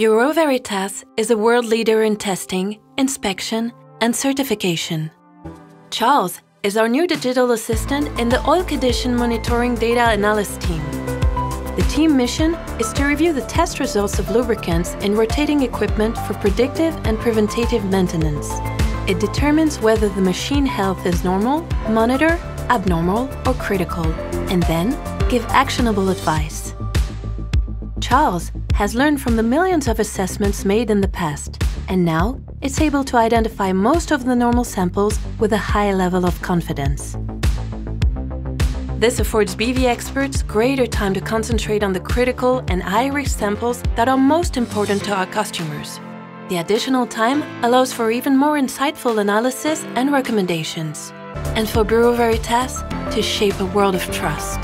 Bureau Veritas is a world leader in testing, inspection, and certification. Charles is our new digital assistant in the oil condition monitoring data analysis team. The team mission is to review the test results of lubricants in rotating equipment for predictive and preventative maintenance. It determines whether the machine health is normal, monitor, abnormal, or critical, and then give actionable advice. Charles has learned from the millions of assessments made in the past, and now it's able to identify most of the normal samples with a high level of confidence. This affords BV experts greater time to concentrate on the critical and high-risk samples that are most important to our customers. The additional time allows for even more insightful analysis and recommendations, and for Bureau Veritas to shape a world of trust.